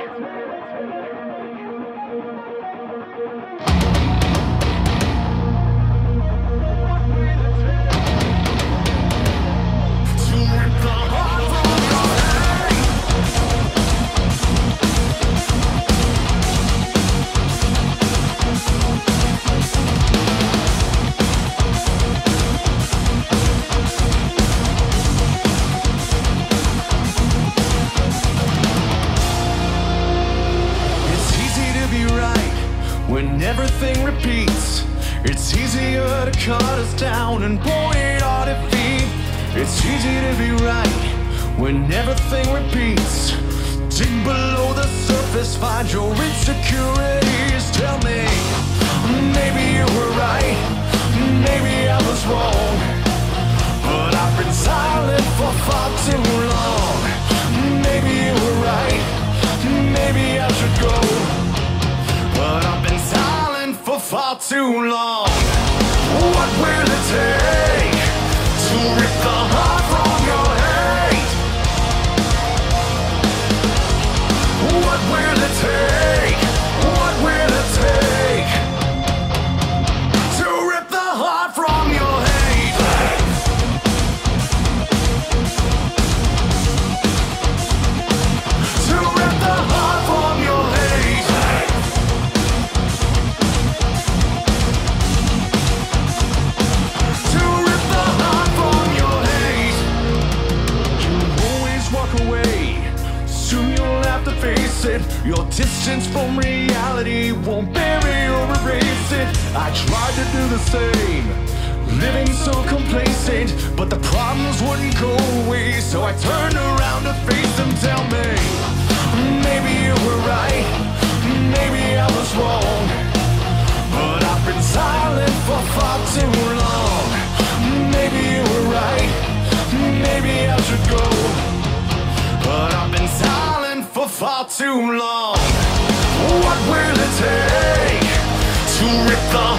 It's It's easier to cut us down and point our defeat. It's easy to be right when everything repeats. Dig below the surface, find your insecurities. Tell me, maybe you were right, maybe I was wrong. But I've been silent for far too long. Maybe you were right, maybe I should go. Far too long. What will it take it. Your distance from reality won't bury or erase it. I tried to do the same. Living so complacent, but the problems wouldn't go away. So I turned around far too long. What will it take to rip the